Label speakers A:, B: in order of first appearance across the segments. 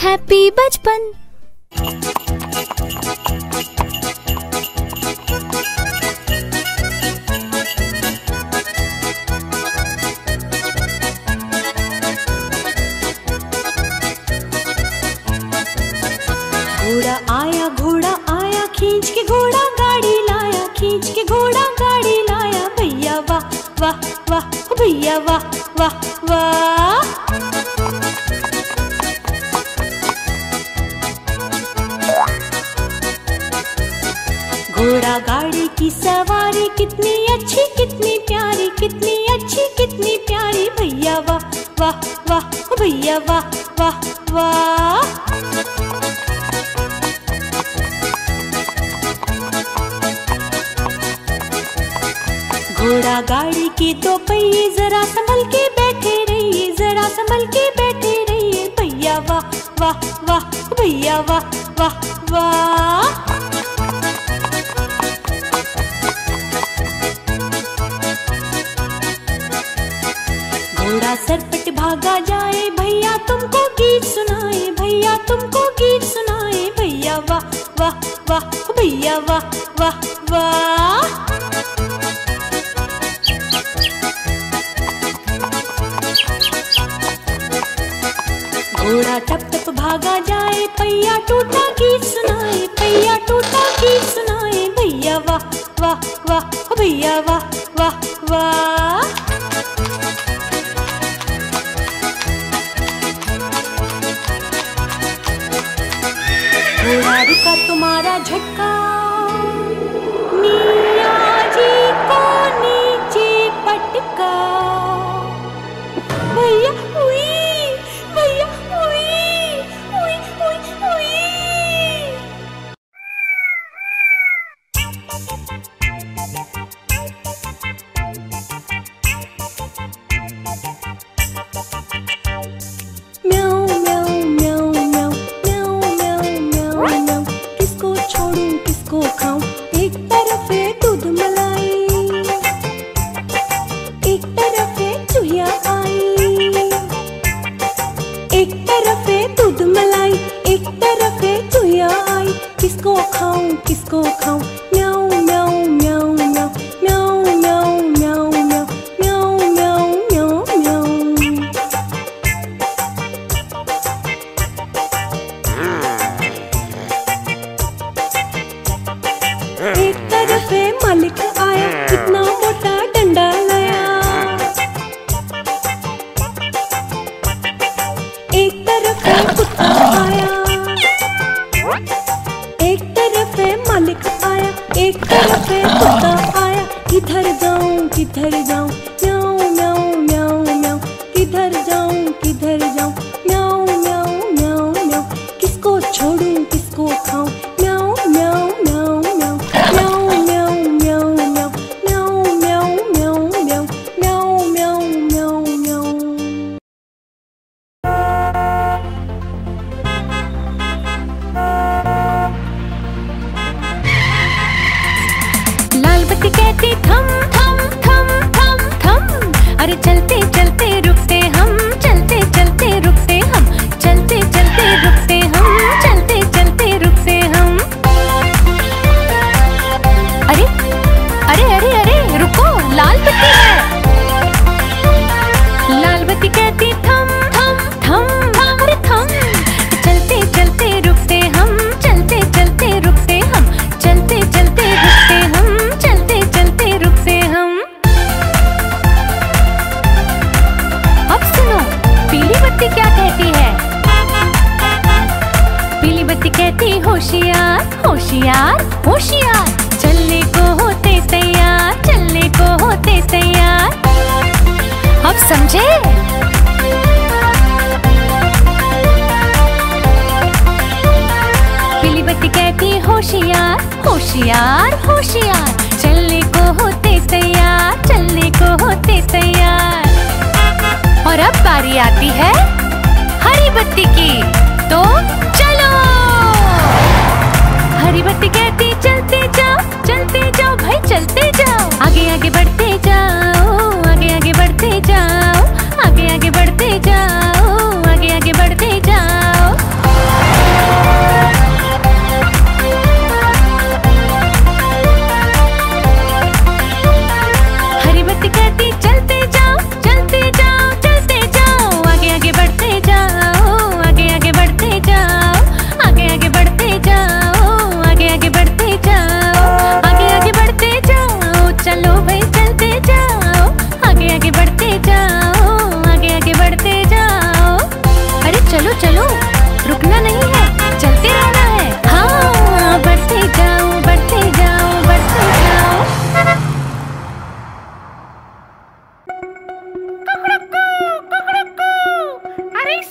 A: Happy बचपन।
B: घोड़ा आया घोड़ा आया, खींच के घोड़ा गाड़ी लाया, खींच के घोड़ा गाड़ी लाया, भैया वाह वाह वाह, भैया वाह वाह वाह। कितनी अच्छी, कितनी प्यारी, कितनी अच्छी, कितनी प्यारी भैया, वाह वाह वाह, भैया, वाह वाह वाह। घोड़ा गाड़ी के दो पहिए जरा संभल के बैठे रहिए, जरा संभल के बैठे रहिए, भैया, वाह वाह वाह, भैया, वाह वाह वाह। घोड़ा सरपट भागा जाए, भैया तुमको गीत सुनाए, भैया तुमको गीत सुनाए, भैया वाह वाह वाह, भैया वाह वाह वाह। घोड़ा टप टप भागा जाए पैया टूटा गीत सुनाए पैया टूटा गीत सुनाए, भैया वाह वाह वाह, भैया वाह। किसको खाऊं किसको खाऊं म्याऊ म्याऊ म्याऊ म्याऊ म्याऊ म्याऊ म्याऊ म्याऊ म्याऊ म्याऊ म्याऊ म्याऊ एक तरफ़ मालिक आया कितना
A: धड़ जा होशियार होशियार। चलने को होते तैयार, चलने को होते तैयार। और अब बारी आती है हरी बत्ती की। तो चलो! हरी बत्ती कहती, चलते जाओ चलते जाओ, भाई, चलते जाओ। आगे आगे बढ़ते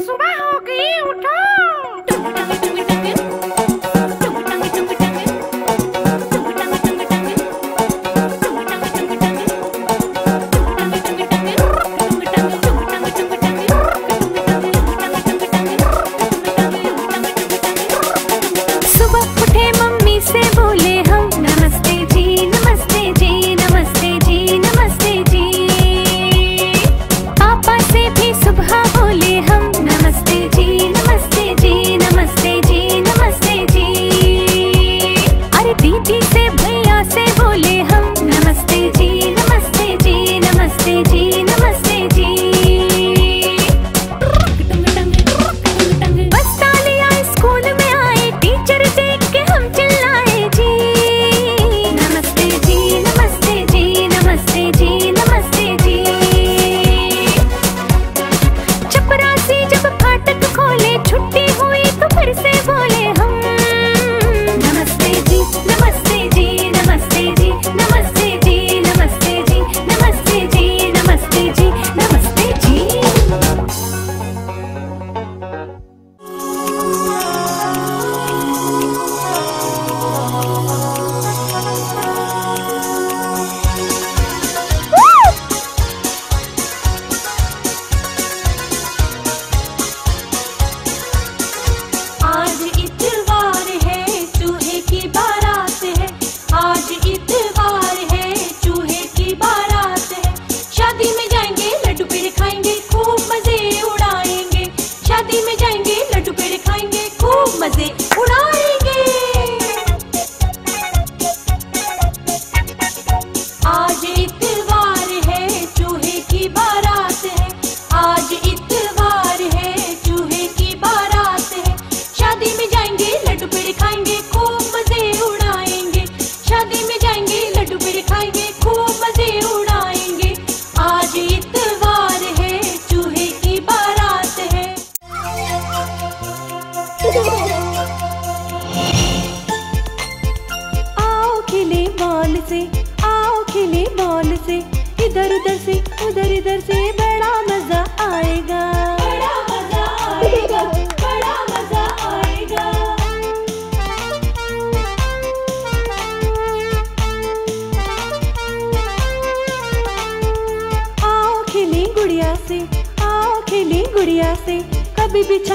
A: सुबह हो गई उठो।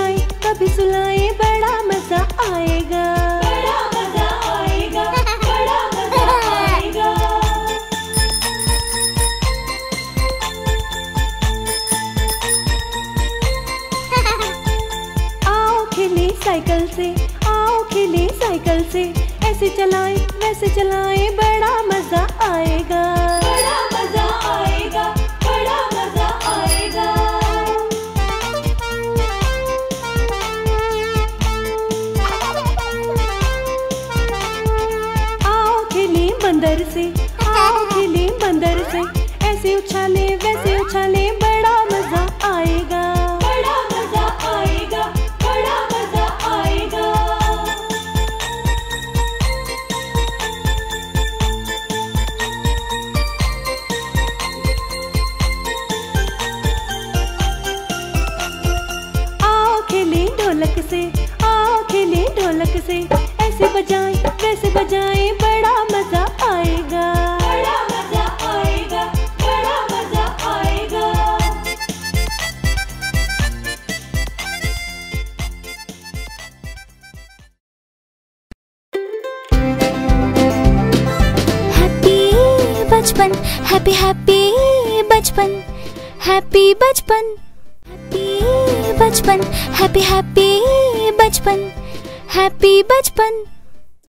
B: सुनाए कभी सुलाए बड़ा मज़ा आएगा। आओ साइकिल से आओ खेले साइकिल से। ऐसे चलाए वैसे चलाए बड़ा मज़ा आएगा। बड़ा जाए बड़ा मज़ा आएगा।
C: बचपन हैप्पी हैप्पी बचपन हैप्पी बचपन हैप्पी बचपन हैप्पी हैप्पी बचपन हैप्पी बचपन।